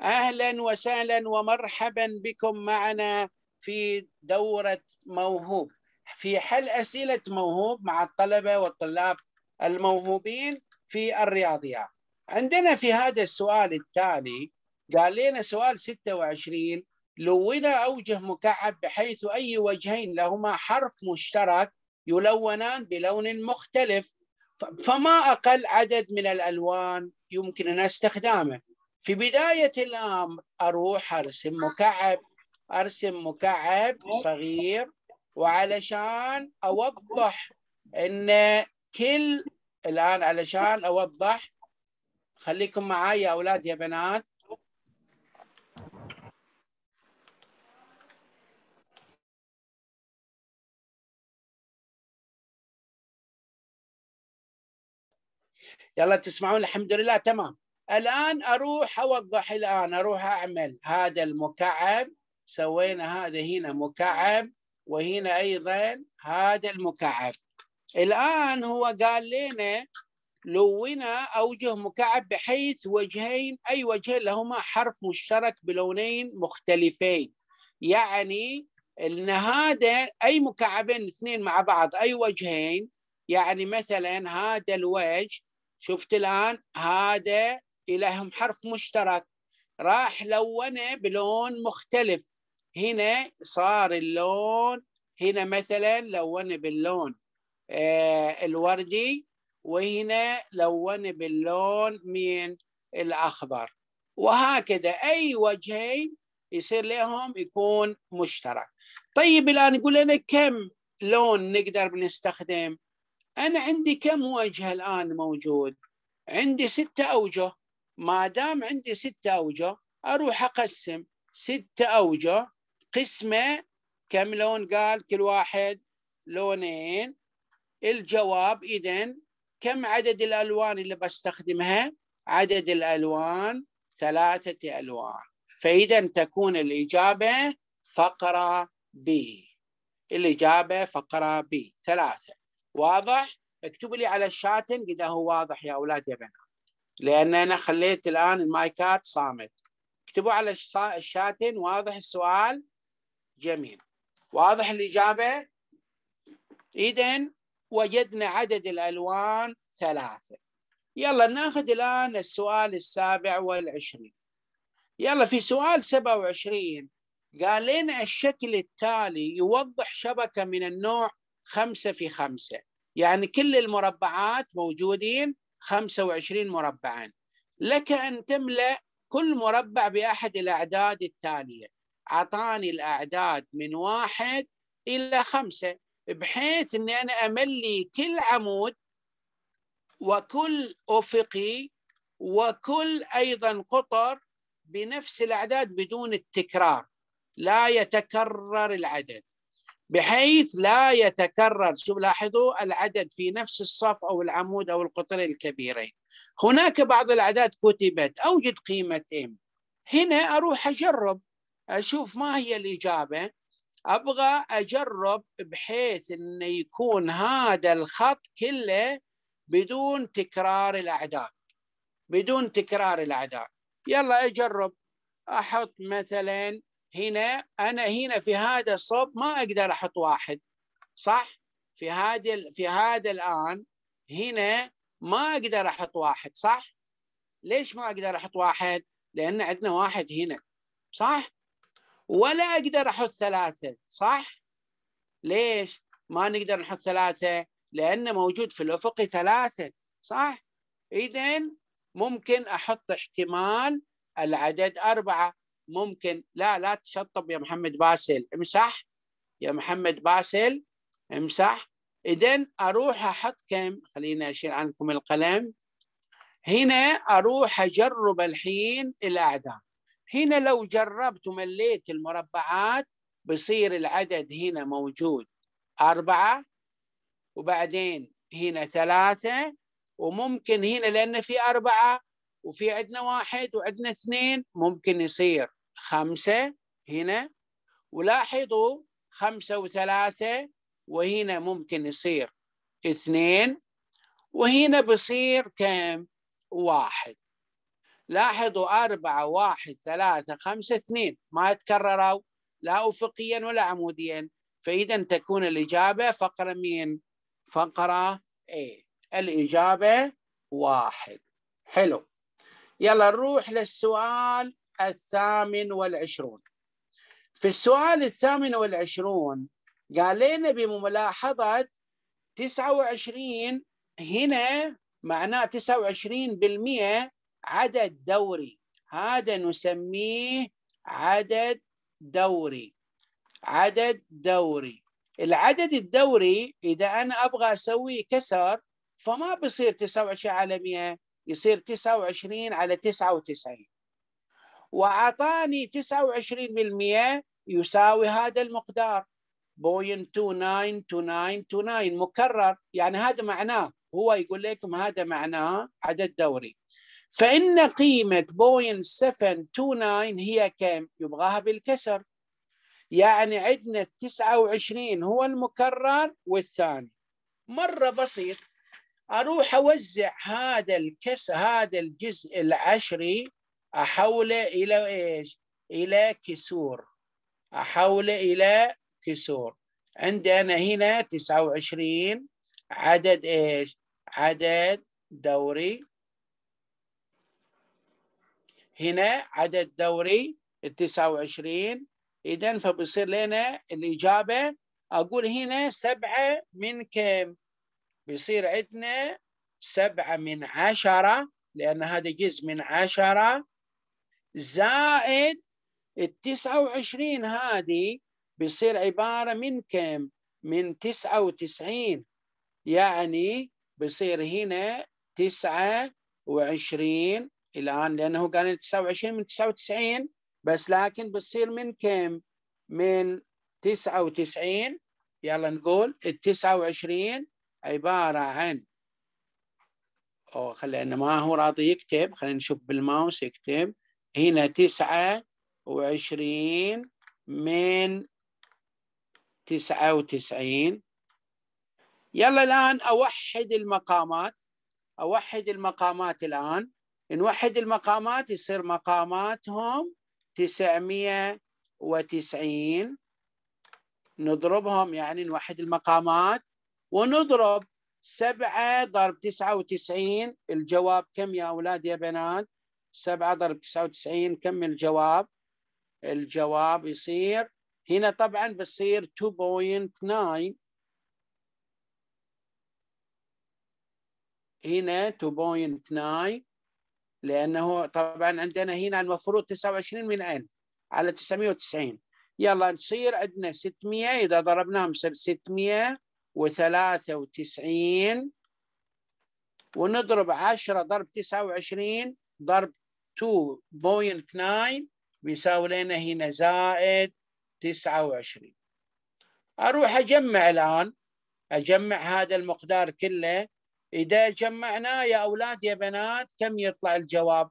أهلا وسهلا ومرحبا بكم معنا في دورة موهوب في حل أسئلة موهوب مع الطلبة والطلاب الموهوبين في الرياضيات. عندنا في هذا السؤال التالي قال لنا سؤال 26 لون أوجه مكعب بحيث أي وجهين لهما حرف مشترك يلونان بلون مختلف فما أقل عدد من الألوان يمكننا استخدامه؟ في بداية الأمر أروح أرسم مكعب أرسم مكعب صغير وعلشان أوضح إن كل الآن علشان أوضح خليكم معي يا أولاد يا بنات. يلا تسمعون الحمد لله تمام. الآن أروح أوضح الآن أروح أعمل. هذا المكعب سوينا هذا هنا مكعب وهنا أيضا هذا المكعب. الآن هو قال لنا لونا أوجه مكعب بحيث وجهين أي وجهين لهما حرف مشترك بلونين مختلفين. يعني إن هذا أي مكعبين اثنين مع بعض أي وجهين يعني مثلا هذا الوجه شفت الآن هذا لهم حرف مشترك. راح لونه بلون مختلف. هنا صار اللون هنا مثلا لونه باللون آه الوردي وهنا لونه باللون من الأخضر. وهكذا أي وجهين يصير لهم يكون مشترك. طيب الآن يقول لنا كم لون نقدر بنستخدم؟ أنا عندي كم وجه الآن موجود؟ عندي ستة أوجه. ما دام عندي ستة أوجه أروح أقسم. ستة أوجه قسمة كم لون قال؟ كل واحد لونين. الجواب إذن كم عدد الألوان اللي بستخدمها؟ عدد الألوان ثلاثة ألوان. فإذا تكون الإجابة فقرة B. الإجابة فقرة B ثلاثة. واضح؟ اكتبوا لي على الشاتن إذا هو واضح يا أولاد يا بنات. لأن أنا خليت الآن المايكات صامت. اكتبوا على الشاتن واضح السؤال؟ جميل. واضح الإجابة؟ اذا وجدنا عدد الألوان ثلاثة. يلا ناخذ الآن السؤال السابع والعشرين. يلا في سؤال 27 قال لنا الشكل التالي يوضح شبكة من النوع خمسة في خمسة. يعني كل المربعات موجودين 25 مربعا لك أن تملأ كل مربع بأحد الأعداد التالية أعطاني الأعداد من واحد إلى خمسة بحيث أني أنا أملي كل عمود وكل أفقي وكل أيضا قطر بنفس الأعداد بدون التكرار. لا يتكرر العدد. بحيث لا يتكرر شوف لاحظوا العدد في نفس الصف أو العمود أو القطر الكبيرين. هناك بعض الأعداد كتبت أوجد قيمة M. هنا أروح أجرب. أشوف ما هي الإجابة. أبغى أجرب بحيث أن يكون هذا الخط كله بدون تكرار الأعداد. بدون تكرار الأعداد. يلا أجرب. أحط مثلا هنا أنا هنا في هذا الصوب ما أقدر أحط واحد صح؟ في هذا في هذا الآن هنا ما أقدر أحط واحد صح؟ ليش ما أقدر أحط واحد؟ لأن عندنا واحد هنا صح؟ ولا أقدر أحط ثلاثة صح؟ ليش؟ ما نقدر نحط ثلاثة لأن موجود في الأفق ثلاثة صح؟ إذا ممكن أحط احتمال العدد أربعة ممكن لا لا تشطب يا محمد باسل امسح. يا محمد باسل امسح. اذا أروح أحط كم؟ خليني أشيل عنكم القلم. هنا أروح أجرب الحين الاعداد هنا لو جربت ومليت المربعات بصير العدد هنا موجود أربعة وبعدين هنا ثلاثة وممكن هنا لأن في أربعة وفي عندنا واحد وعندنا اثنين ممكن يصير خمسة هنا. ولاحظوا خمسة وثلاثة وهنا ممكن يصير اثنين وهنا بصير كم؟ واحد. لاحظوا أربعة واحد ثلاثة خمسة اثنين. ما تكرروا لا أفقيا ولا عموديا. فإذا تكون الإجابة فقرة مين؟ فقرة A. الإجابة واحد. حلو. يلا نروح للسؤال الثامن والعشرون. في السؤال الثامن والعشرون قال لنا بملاحظة تسعة وعشرين هنا معناه تسعة وعشرين بالمئة عدد دوري. هذا نسميه عدد دوري. عدد دوري. العدد الدوري إذا أنا أبغى أسوي كسر فما بصير 29 على 100 يصير 29 على 99 وأعطاني 29% يساوي هذا المقدار. 0.292929 مكرر. يعني هذا معناه هو يقول لكم هذا معناه عدد دوري. فإن قيمة 0.729 هي كم؟ يبغاها بالكسر. يعني عندنا 29 هو المكرر والثاني. مرة بسيط. أروح أوزع هذا الكسر هذا الجزء العشري أحوله إلى إيش؟ إلى كسور أحوله إلى كسور عندنا هنا 29 عدد إيش؟ عدد دوري هنا عدد دوري ال 29 إذا فبصير لنا الإجابة أقول هنا سبعة من كم؟ بيصير عندنا سبعة من عشرة لأن هذا جزء من عشرة زائد التسعة وعشرين هذه بيصير عبارة من كم؟ من تسعة وتسعين يعني بيصير هنا تسعة وعشرين الآن لأنه قال تسعة وعشرين من تسعة وتسعين بس لكن بتصير من كم؟ من تسعة وتسعين يلا نقول التسعة وعشرين عبارة عن أو خلينا ما هو راضي يكتب خلينا نشوف بالماوس يكتب هنا تسعة وعشرين من تسعة وتسعين. يلا الآن أوحد المقامات أوحد المقامات الآن. نوحد المقامات يصير مقاماتهم تسعمية وتسعين. نضربهم يعني نوحد المقامات. ونضرب سبعة ضرب تسعة وتسعين. الجواب كم يا أولاد يا بنات؟ سبعة ضرب تسعة وتسعين كم الجواب؟ الجواب يصير هنا طبعا بصير 2.9 هنا 2.9 لأنه طبعا عندنا هنا المفروض 29 من 1000 على 990 يلا نصير عندنا 600 إذا ضربناهم يصير 693 ونضرب 10 ضرب 29 ضرب 2.9 بيساوي لنا هنا زائد 29 أروح أجمع الآن أجمع هذا المقدار كله. إذا جمعناه يا أولاد يا بنات كم يطلع الجواب؟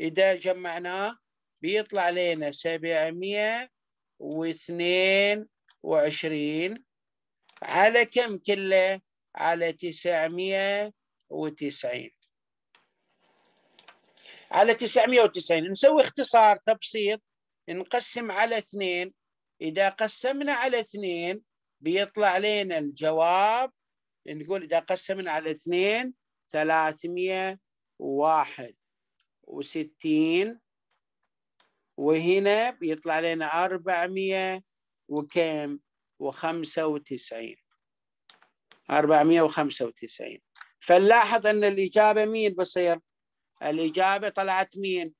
إذا جمعناه بيطلع لنا سبعمية واثنين وعشرين. على كم كله؟ على تسعمية وتسعين. على تسعمية وتسعين. نسوي اختصار تبسيط. نقسم على اثنين. إذا قسمنا على اثنين بيطلع لنا الجواب. نقول إذا قسمنا على اثنين ثلاثمية واحد وستين. وهنا بيطلع لنا أربعمية وكم؟ وخمسة وتسعين. أربعمية وخمسة وتسعين. فنلاحظ أن الإجابة مين بصير؟ الإجابة طلعت مين؟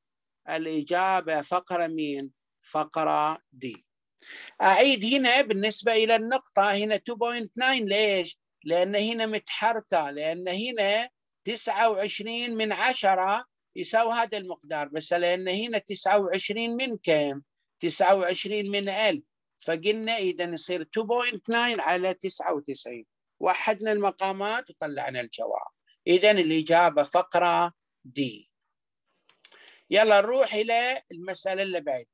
الإجابة فقرة مين؟ فقرة دي أعيد هنا بالنسبة إلى النقطة هنا 2.9 ليش؟ لأن هنا متحركة لأن هنا 29 من عشرة يساوي هذا المقدار. بس لأن هنا 29 من كم؟ 29 من 1000 فقلنا إذا يصير 2.9 على 99 وحدنا المقامات وطلعنا الجواب. إذا الإجابة فقرة دي يلا نروح إلى المسألة اللي بعد.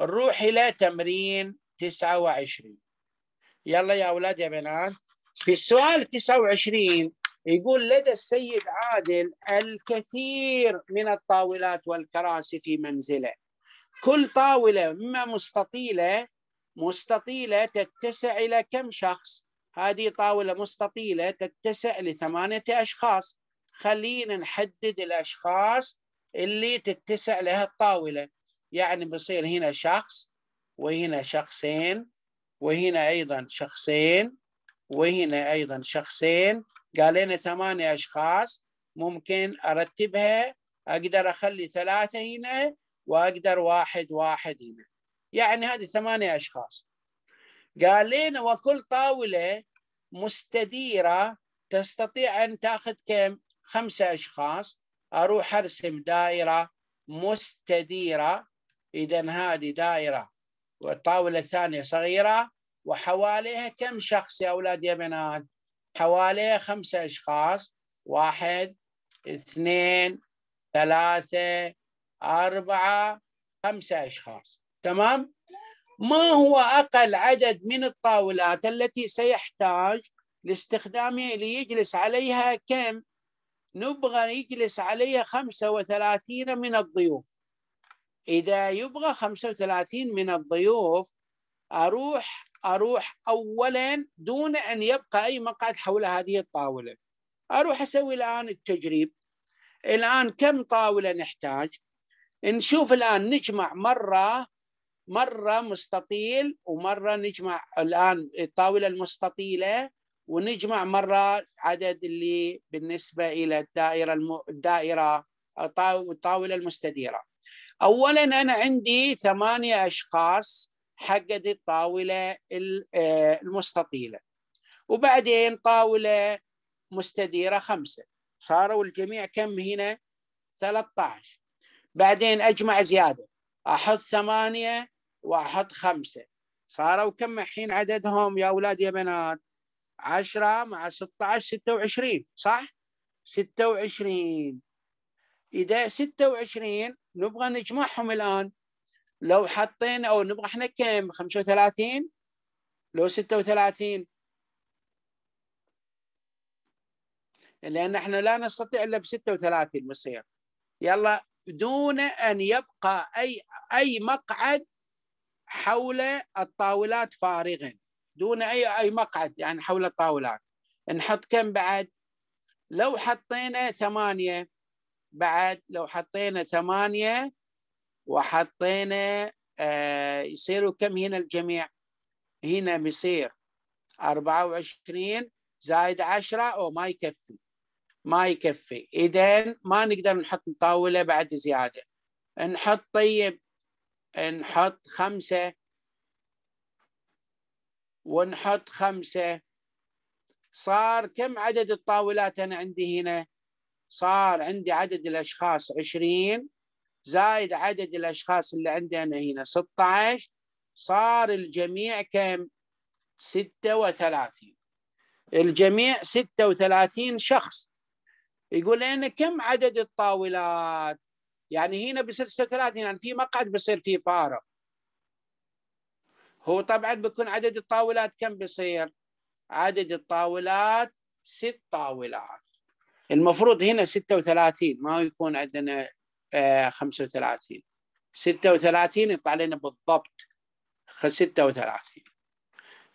نروح إلى تمرين 29 يلا يا أولاد يا بنات. في السؤال 29 يقول لدى السيد عادل الكثير من الطاولات والكراسي في منزله. كل طاولة إما مستطيلة مستطيلة تتسع إلى كم شخص؟ هذه طاولة مستطيلة تتسع لثمانية أشخاص. خلينا نحدد الأشخاص اللي تتسع لها الطاولة. يعني بصير هنا شخص وهنا شخصين وهنا أيضا شخصين وهنا أيضا شخصين. قال لنا ثمانية أشخاص ممكن أرتبها أقدر أخلي ثلاثة هنا وأقدر واحد واحد هنا. يعني هذه ثمانية أشخاص. قال لنا وكل طاولة مستديرة تستطيع أن تأخذ كم؟ خمسة أشخاص أروح أرسم دائرة مستديرة. إذا هذه دائرة والطاولة الثانية صغيرة وحواليها كم شخص يا أولاد يا بنات؟ حواليها خمسة أشخاص واحد اثنين ثلاثة أربعة خمسة أشخاص. تمام؟ ما هو أقل عدد من الطاولات التي سيحتاج لاستخدامه ليجلس عليها كم؟ نبغى يجلس عليها 35 من الضيوف. إذا يبغى 35 من الضيوف أروح أروح أولا دون أن يبقى أي مقعد حول هذه الطاولة. أروح أسوي الآن التجريب. الآن كم طاولة نحتاج؟ نشوف الآن نجمع مرة مرة مستطيل ومرة نجمع الآن الطاولة المستطيلة. ونجمع مرة عدد اللي بالنسبة إلى الدائرة. الدائرة الطاولة المستديرة. أولا أنا عندي ثمانية أشخاص حقت الطاولة آه، المستطيلة. وبعدين طاولة مستديرة خمسة. صاروا الجميع كم هنا؟ 13 بعدين أجمع زيادة. أحط ثمانية وأحط خمسة. صاروا كم الحين عددهم يا أولاد يا بنات؟ 10 مع 16 26 صح؟ 26 إذا 26 نبغى نجمعهم الآن. لو حطينا أو نبغى إحنا كم؟ 35 لو 36 لأن إحنا لا نستطيع إلا ب 36 مصير يلا دون أن يبقى أي أي مقعد حول الطاولات فارغا. دون أي أي مقعد يعني حول الطاولات. نحط كم بعد؟ لو حطينا ثمانية بعد لو حطينا ثمانية وحطينا آه يصيروا كم هنا الجميع؟ هنا بيصير 24 زائد 10 أو ما يكفي. ما يكفي. إذا ما نقدر نحط طاولة بعد زيادة. نحط طيب نحط خمسة ونحط خمسة. صار كم عدد الطاولات أنا عندي هنا؟ صار عندي عدد الأشخاص عشرين زائد عدد الأشخاص اللي عندي أنا هنا ستة عشر صار الجميع كم؟ ستة وثلاثين. الجميع ستة وثلاثين شخص. يقول لنا كم عدد الطاولات؟ يعني هنا بصير 36 يعني في مقعد بصير في فارق. هو طبعا بيكون عدد الطاولات كم بصير عدد الطاولات ست طاولات. المفروض هنا 36 ما يكون عندنا 35 36 يطلع لنا بالضبط 36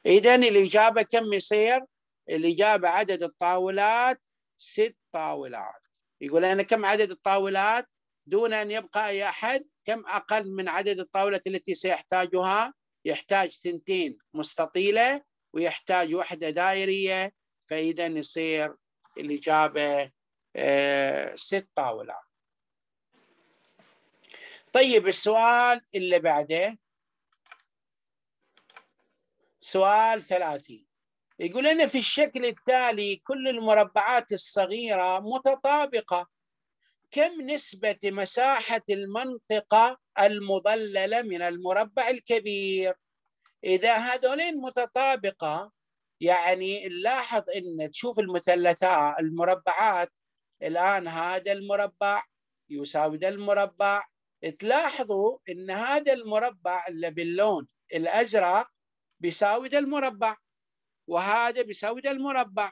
إذا الإجابة كم يصير؟ الإجابة عدد الطاولات ست طاولات. يقول أنا كم عدد الطاولات؟ دون أن يبقى أي أحد كم أقل من عدد الطاولات التي سيحتاجها؟ يحتاج ثنتين مستطيلة ويحتاج وحدة دائرية فإذا يصير الإجابة آه، ست طاولات طيب السؤال اللي بعده. سؤال ثلاثين. يقول لنا في الشكل التالي كل المربعات الصغيرة متطابقة. كم نسبة مساحة المنطقة المظللة من المربع الكبير؟ إذا هذولين متطابقة يعني نلاحظ أن تشوف المثلثات المربعات الآن هذا المربع يساوي ذا المربع. تلاحظوا أن هذا المربع اللي باللون الأزرق بيساوي ذا المربع وهذا بيساوي ذا المربع.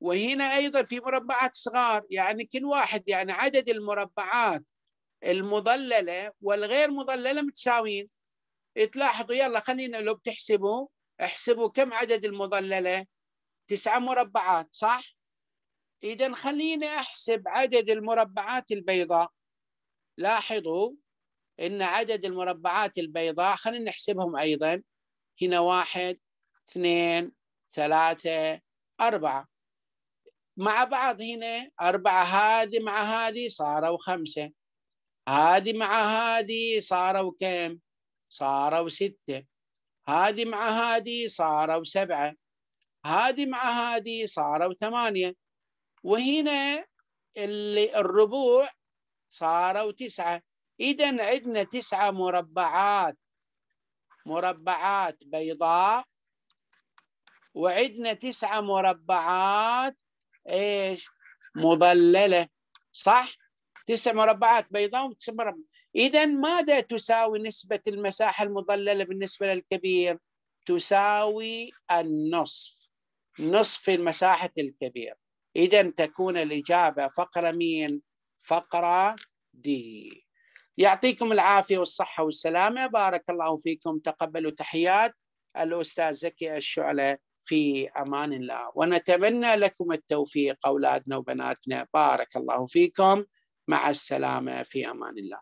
وهنا أيضا في مربعات صغار يعني كل واحد يعني عدد المربعات المظللة والغير مظللة متساويين. تلاحظوا يلا خلينا لو بتحسبوا احسبوا كم عدد المظللة تسعة مربعات صح؟ إذا خليني أحسب عدد المربعات البيضاء. لاحظوا إن عدد المربعات البيضاء خلينا نحسبهم أيضا. هنا واحد اثنين ثلاثة أربعة. مع بعض هنا أربعة هذه مع هذه صاروا خمسة. هذه مع هذه صاروا كم؟ صاروا ستة. هذه مع هذه صاروا سبعة. هذه مع هذه صاروا ثمانية. وهنا اللي الربوع صاروا تسعة. إذا عندنا تسعة مربعات. مربعات بيضاء. وعندنا تسعة مربعات إيش؟ مظللة صح؟ تسع مربعات بيضاء وتسع مربعات. إذا ماذا تساوي نسبة المساحة المظللة بالنسبة للكبير؟ تساوي النصف. نصف المساحة الكبير. إذا تكون الإجابة فقرة مين؟ فقرة دي يعطيكم العافية والصحة والسلامة. بارك الله فيكم. تقبلوا تحيات الأستاذ زكي الشعلة. في أمان الله. ونتمنى لكم التوفيق أولادنا وبناتنا. بارك الله فيكم. مع السلامة. في أمان الله.